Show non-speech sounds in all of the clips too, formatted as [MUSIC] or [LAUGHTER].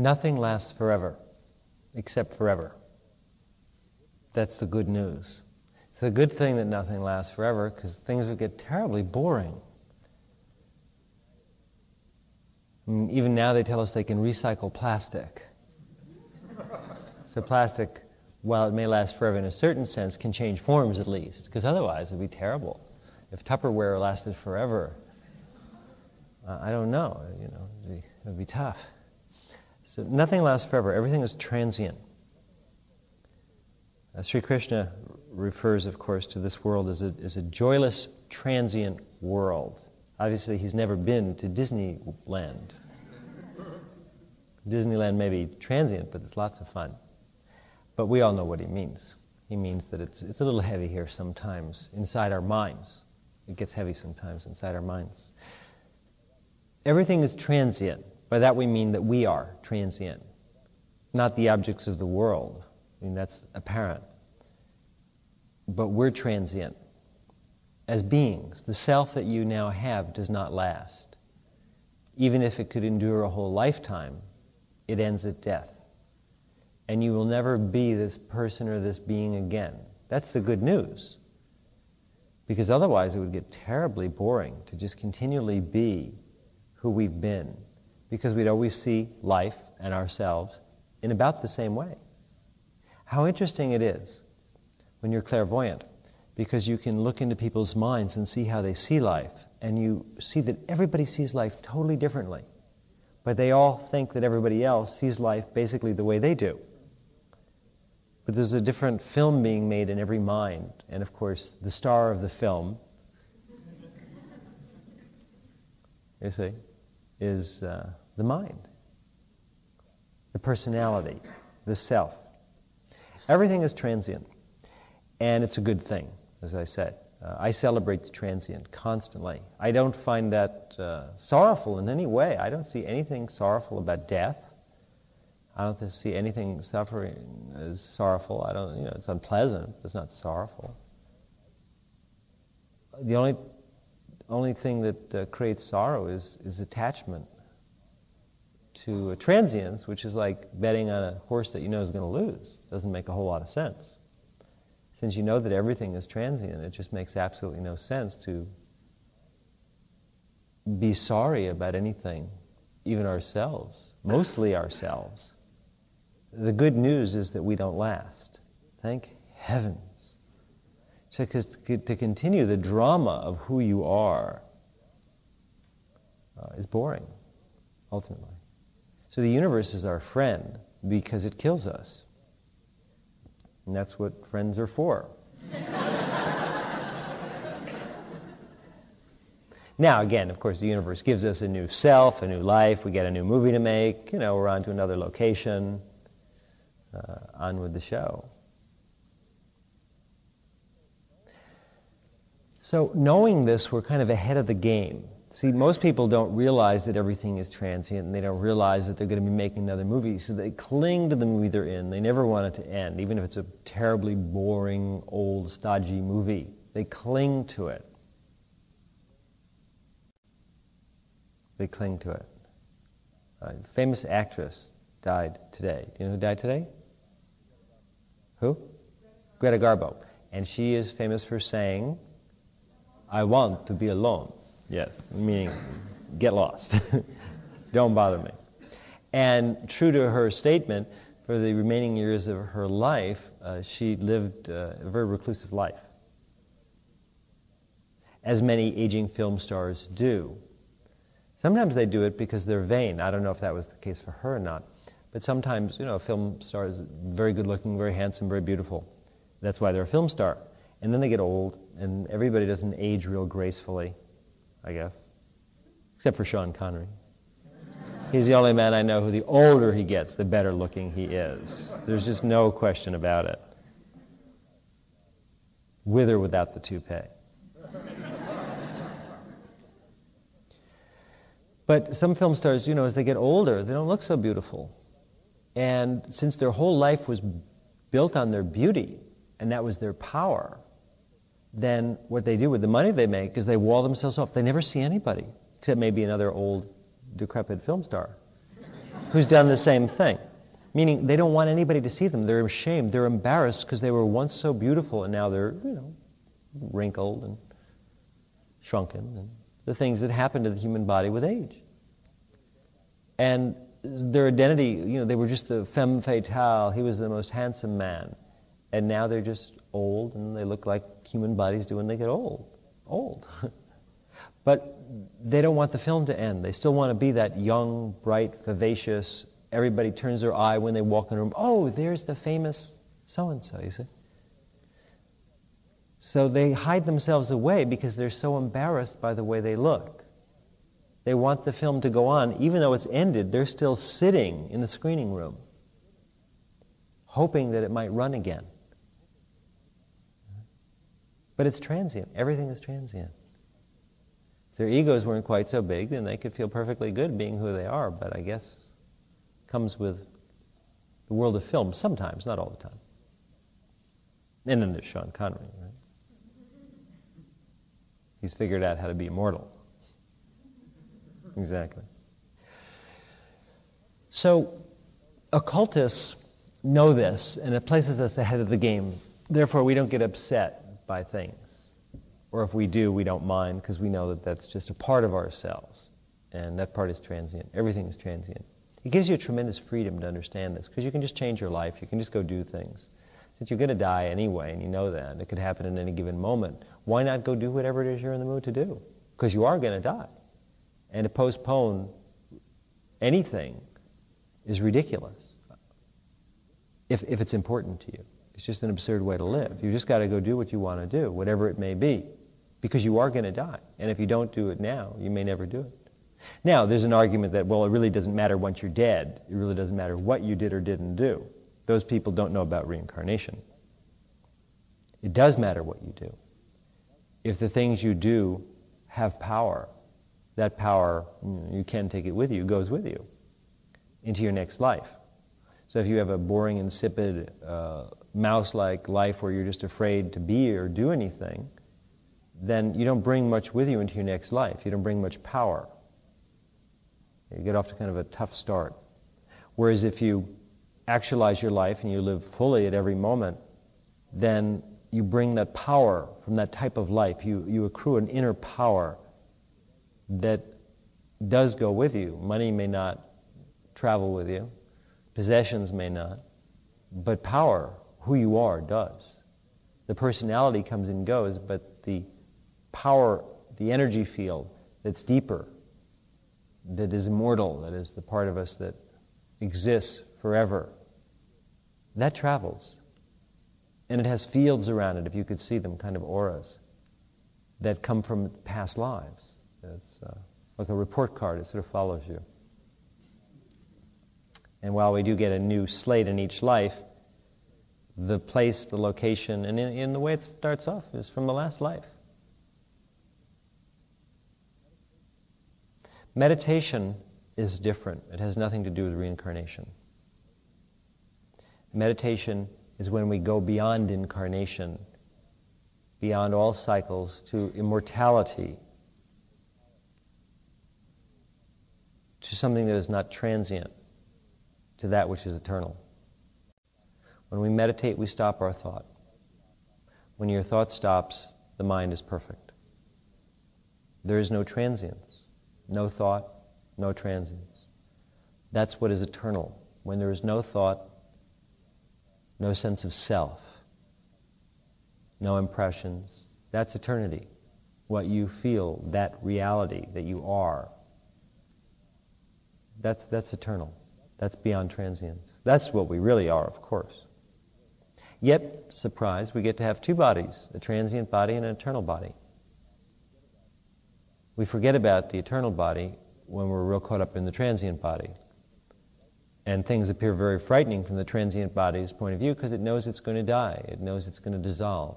Nothing lasts forever, except forever. That's the good news. It's a good thing that nothing lasts forever because things would get terribly boring. Even now, they tell us they can recycle plastic. so, plastic, while it may last forever in a certain sense, can change forms at least, because otherwise it would be terrible. If Tupperware lasted forever, uh, I don't know, you know, it would, be, it would be tough. So, nothing lasts forever, everything is transient. Uh, Sri Krishna refers, of course, to this world as a, as a joyless, transient world. Obviously, he's never been to Disneyland. Disneyland may be transient, but it's lots of fun. But we all know what he means. He means that it's, it's a little heavy here sometimes inside our minds. It gets heavy sometimes inside our minds. Everything is transient. By that we mean that we are transient, not the objects of the world. I mean, that's apparent. But we're transient as beings. The self that you now have does not last. Even if it could endure a whole lifetime, it ends at death. And you will never be this person or this being again. That's the good news. Because otherwise, it would get terribly boring to just continually be who we've been. Because we'd always see life and ourselves in about the same way. How interesting it is when you're clairvoyant because you can look into people's minds and see how they see life, and you see that everybody sees life totally differently. But they all think that everybody else sees life basically the way they do. But there's a different film being made in every mind, and of course, the star of the film, [LAUGHS] you see, is uh, the mind, the personality, the self. Everything is transient, and it's a good thing as I said. Uh, I celebrate the transient constantly. I don't find that uh, sorrowful in any way. I don't see anything sorrowful about death. I don't see anything suffering as sorrowful. I don't, you know, it's unpleasant. It's not sorrowful. The only, only thing that uh, creates sorrow is, is attachment to transience, which is like betting on a horse that you know is going to lose. Doesn't make a whole lot of sense. Since you know that everything is transient, it just makes absolutely no sense to be sorry about anything, even ourselves, mostly ourselves. The good news is that we don't last. Thank heavens. So, because to continue the drama of who you are uh, is boring, ultimately. So, the universe is our friend because it kills us. And that's what friends are for. [LAUGHS] now, again, of course, the universe gives us a new self, a new life. We get a new movie to make. You know, we're on to another location. Uh, on with the show. So, knowing this, we're kind of ahead of the game. See, most people don't realize that everything is transient and they don't realize that they're going to be making another movie. So they cling to the movie they're in. They never want it to end, even if it's a terribly boring, old, stodgy movie. They cling to it. They cling to it. A famous actress died today. Do you know who died today? Who? Greta Garbo. And she is famous for saying, I want to be alone. Yes, meaning get lost. [LAUGHS] Don't bother me. And true to her statement, for the remaining years of her life, uh, she lived uh, a very reclusive life, as many aging film stars do. Sometimes they do it because they're vain. I don't know if that was the case for her or not. But sometimes, you know, a film star is very good looking, very handsome, very beautiful. That's why they're a film star. And then they get old, and everybody doesn't age real gracefully. I guess, except for Sean Connery. He's the only man I know who, the older he gets, the better looking he is. There's just no question about it. With or without the toupee. but some film stars, you know, as they get older, they don't look so beautiful. And since their whole life was built on their beauty, and that was their power, then what they do with the money they make is they wall themselves off. They never see anybody, except maybe another old, decrepit film star. who's done the same thing. Meaning they don't want anybody to see them. They're ashamed. They're embarrassed because they were once so beautiful and now they're, you know, wrinkled and shrunken and the things that happen to the human body with age. And their identity, you know, they were just the femme fatale. He was the most handsome man. And now they're just old and they look like human bodies do when they get old. Old. [LAUGHS] but they don't want the film to end. They still want to be that young, bright, vivacious, everybody turns their eye when they walk in the room. Oh, there's the famous so and so, you see. So they hide themselves away because they're so embarrassed by the way they look. They want the film to go on. Even though it's ended, they're still sitting in the screening room, hoping that it might run again. But it's transient. Everything is transient. If their egos weren't quite so big, then they could feel perfectly good being who they are, but I guess comes with the world of film sometimes, not all the time. And then there's Sean Connery, right? He's figured out how to be immortal. Exactly. So, occultists know this, and it places us ahead of the game. Therefore, we don't get upset by things. Or if we do, we don't mind because we know that that's just a part of ourselves. And that part is transient. Everything is transient. It gives you a tremendous freedom to understand this because you can just change your life. You can just go do things. Since you're going to die anyway, and you know that, it could happen in any given moment, why not go do whatever it is you're in the mood to do? Because you are going to die. And to postpone anything is ridiculous if, if it's important to you. It's just an absurd way to live. You just got to go do what you want to do, whatever it may be, because you are going to die. And if you don't do it now, you may never do it. Now, there's an argument that, well, it really doesn't matter once you're dead. It really doesn't matter what you did or didn't do. Those people don't know about reincarnation. It does matter what you do. If the things you do have power, that power, you can take it with you, goes with you into your next life. So if you have a boring, insipid, uh, mouse like life where you're just afraid to be or do anything, then you don't bring much with you into your next life. You don't bring much power. You get off to kind of a tough start. Whereas if you actualize your life and you live fully at every moment, then you bring that power from that type of life. You, you accrue an inner power that does go with you. Money may not travel with you, possessions may not, but power, who you are, does. The personality comes and goes, but the power, the energy field that's deeper, that is immortal, that is the part of us that exists forever, that travels. And it has fields around it, if you could see them, kind of auras, that come from past lives. It's uh, like a report card, it sort of follows you. And while we do get a new slate in each life, the place, the location, and in, in the way it starts off is from the last life. Meditation is different. It has nothing to do with reincarnation. Meditation is when we go beyond incarnation, beyond all cycles, to immortality, to something that is not transient, to that which is eternal. When we meditate, we stop our thought. When your thought stops, the mind is perfect. There is no transience, no thought, no transience. That's what is eternal. When there is no thought, no sense of self, no impressions, that's eternity. What you feel, that reality that you are, that's, that's eternal. That's beyond transience. That's what we really are, of course. Yet, surprise, we get to have two bodies a transient body and an eternal body. We forget about the eternal body when we're real caught up in the transient body. And things appear very frightening from the transient body's point of view because it knows it's going to die, it knows it's going to dissolve,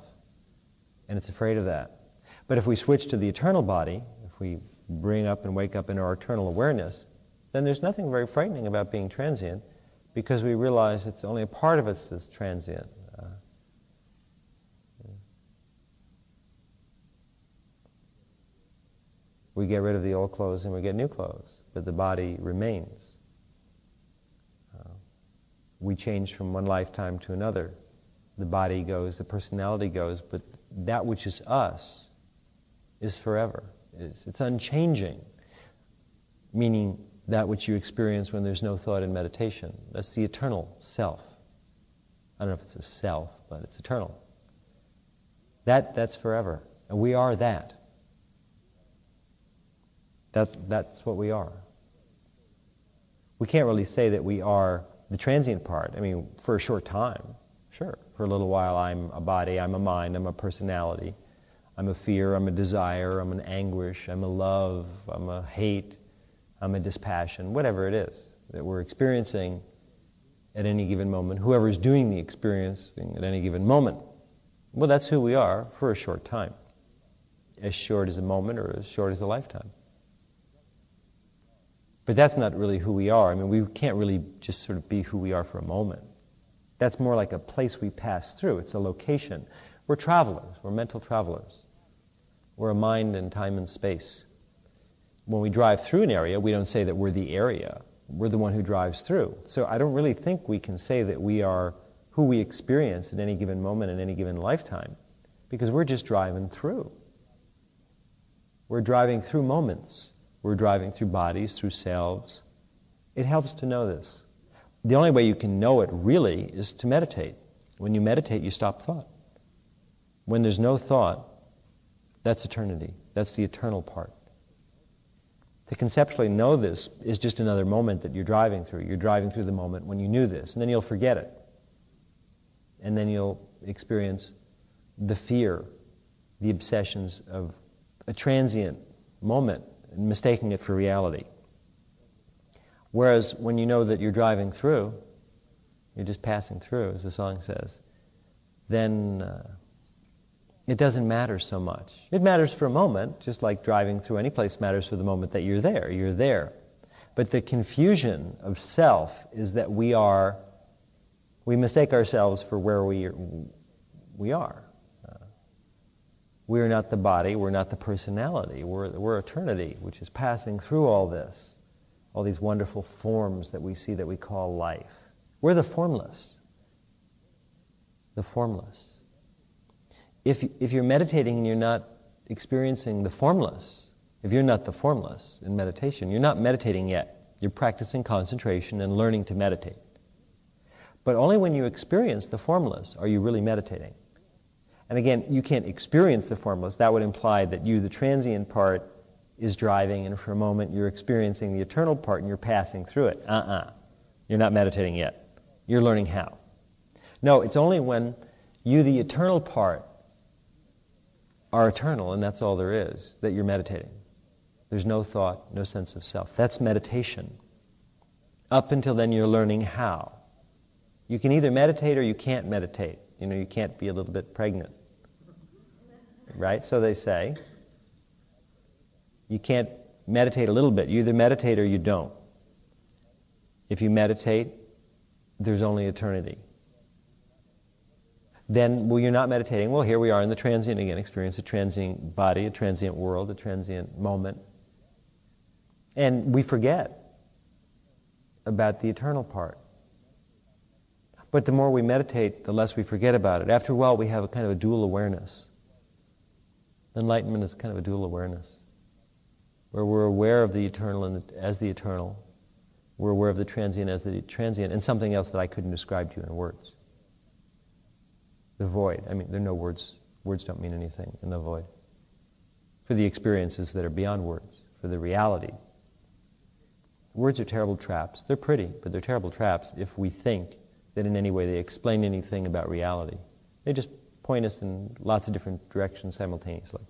and it's afraid of that. But if we switch to the eternal body, if we bring up and wake up in our eternal awareness, then there's nothing very frightening about being transient because we realize it's only a part of us that's transient. Uh, we get rid of the old clothes and we get new clothes, but the body remains. Uh, we change from one lifetime to another. The body goes, the personality goes, but that which is us is forever. It's, it's unchanging, meaning that which you experience when there's no thought in meditation. That's the eternal self. I don't know if it's a self, but it's eternal. That, that's forever. And we are that. That. That's what we are. We can't really say that we are the transient part. I mean, for a short time, sure. For a little while, I'm a body, I'm a mind, I'm a personality, I'm a fear, I'm a desire, I'm an anguish, I'm a love, I'm a hate, I'm a dispassion, whatever it is that we're experiencing at any given moment, whoever is doing the experiencing at any given moment. Well, that's who we are for a short time, as short as a moment or as short as a lifetime. But that's not really who we are. I mean, we can't really just sort of be who we are for a moment. That's more like a place we pass through, it's a location. We're travelers, we're mental travelers. We're a mind in time and space. When we drive through an area, we don't say that we're the area, we're the one who drives through. So I don't really think we can say that we are who we experience at any given moment in any given lifetime, because we're just driving through. We're driving through moments. We're driving through bodies, through selves. It helps to know this. The only way you can know it really is to meditate. When you meditate, you stop thought. When there's no thought, that's eternity. That's the eternal part. To conceptually know this is just another moment that you're driving through. You're driving through the moment when you knew this, and then you'll forget it. And then you'll experience the fear, the obsessions of a transient moment mistaking it for reality. Whereas when you know that you're driving through, you're just passing through, as the song says, then uh, it doesn't matter so much. It matters for a moment, just like driving through any place matters for the moment that you're there. You're there. But the confusion of self is that we are, we mistake ourselves for where we, we are. We're not the body, we're not the personality, we're, we're eternity, which is passing through all this, all these wonderful forms that we see that we call life. We're the formless. The formless. If, if you're meditating and you're not experiencing the formless, if you're not the formless in meditation, you're not meditating yet. You're practicing concentration and learning to meditate. But only when you experience the formless are you really meditating. And again, you can't experience the formless. That would imply that you, the transient part, is driving, and for a moment you're experiencing the eternal part and you're passing through it. Uh uh-uh. uh. you are not meditating yet. You're learning how. No, it's only when you, the eternal part, are eternal, and that's all there is, that you're meditating. There's no thought, no sense of self. That's meditation. Up until then, you're learning how. You can either meditate or you can't meditate. You know, you can't be a little bit pregnant. Right? So they say. You can't meditate a little bit. You either meditate or you don't. If you meditate, there's only eternity. Then, well, you're not meditating. Well, here we are in the transient again, experience a transient body, a transient world, a transient moment. And we forget about the eternal part. But the more we meditate, the less we forget about it. After a while, we have a kind of a dual awareness. Enlightenment is kind of a dual awareness, where we're aware of the eternal as the eternal, we're aware of the transient as the transient, and something else that I couldn't describe to you in words. The void. I mean, there are no words. Words don't mean anything in the void. For the experiences that are beyond words, for the reality. Words are terrible traps. They're pretty, but they're terrible traps if we think that in any way they explain anything about reality. They just point us in lots of different directions simultaneously.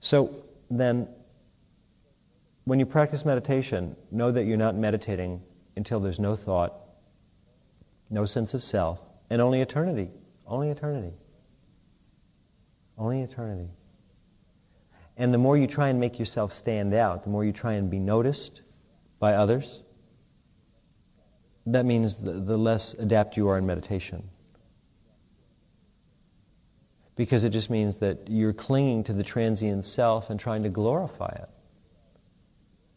So then, when you practice meditation, know that you're not meditating until there's no thought, no sense of self, and only eternity. Only eternity. Only eternity. And the more you try and make yourself stand out, the more you try and be noticed, by others, that means the, the less adept you are in meditation. Because it just means that you're clinging to the transient self and trying to glorify it.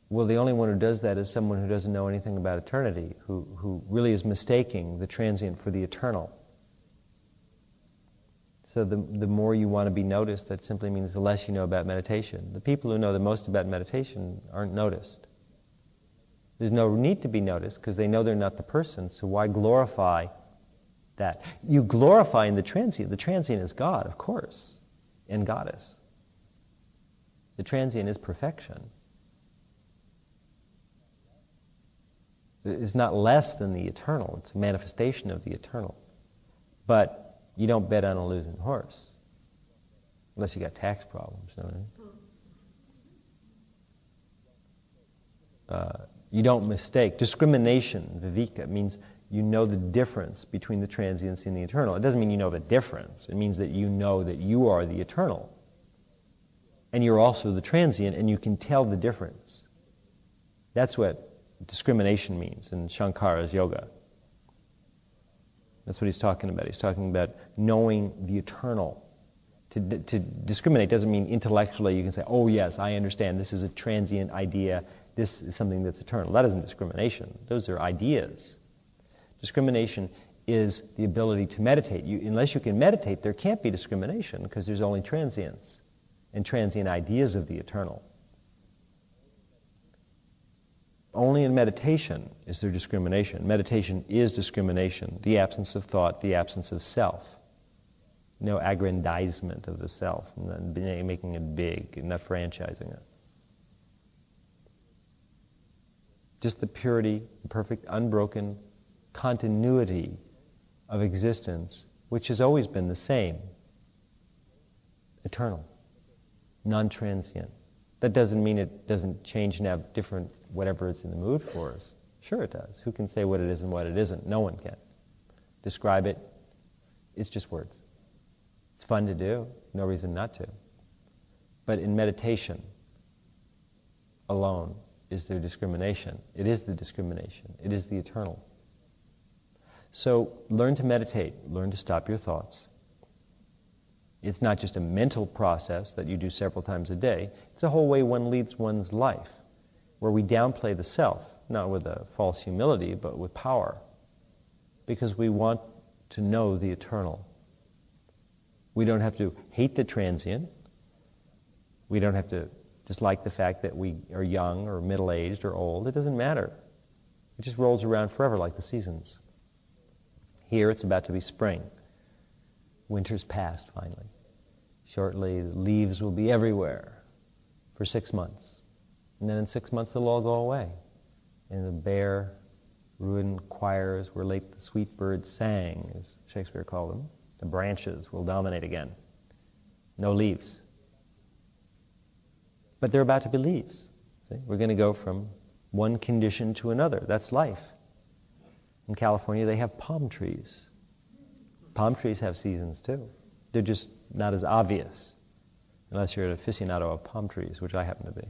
Well, the only one who does that is someone who doesn't know anything about eternity, who, who really is mistaking the transient for the eternal. So the, the more you want to be noticed, that simply means the less you know about meditation. The people who know the most about meditation aren't noticed. There's no need to be noticed because they know they're not the person, so why glorify that? You glorify in the transient. The transient is God, of course, and Goddess. The transient is perfection. It's not less than the eternal, it's a manifestation of the eternal. But you don't bet on a losing horse. Unless you got tax problems. You, uh, you don't mistake. Discrimination, viveka, means you know the difference between the transiency and the eternal. It doesn't mean you know the difference. It means that you know that you are the eternal. And you're also the transient, and you can tell the difference. That's what discrimination means in Shankara's yoga. That's what he's talking about. He's talking about knowing the eternal. To, to discriminate doesn't mean intellectually you can say, oh, yes, I understand. This is a transient idea. This is something that's eternal. That isn't discrimination. Those are ideas. Discrimination is the ability to meditate. You, unless you can meditate, there can't be discrimination because there's only transience and transient ideas of the eternal. Only in meditation is there discrimination. Meditation is discrimination, the absence of thought, the absence of self. No aggrandizement of the self, making it big, and not franchising it. Just the purity, the perfect, unbroken continuity of existence, which has always been the same eternal, non transient. That doesn't mean it doesn't change and have different whatever it's in the mood for us. Sure, it does. Who can say what it is and what it isn't? No one can. Describe it, it's just words. It's fun to do, no reason not to. But in meditation alone, is there discrimination? It is the discrimination, it is the eternal. So learn to meditate, learn to stop your thoughts. It's not just a mental process that you do several times a day, it's a whole way one leads one's life where we downplay the self, not with a false humility, but with power, because we want to know the eternal. We don't have to hate the transient. We don't have to dislike the fact that we are young or middle aged or old. It doesn't matter. It just rolls around forever like the seasons. Here it's about to be spring. Winter's past finally. Shortly, leaves will be everywhere for six months. And then in six months, they'll all go away. And the bare, ruined choirs where late the sweet birds sang, as Shakespeare called them, the branches will dominate again. No leaves. But they're about to be leaves. See? We're going to go from one condition to another. That's life. In California, they have palm trees. Palm trees have seasons too. They're just not as obvious, unless you're an aficionado of palm trees, which I happen to be.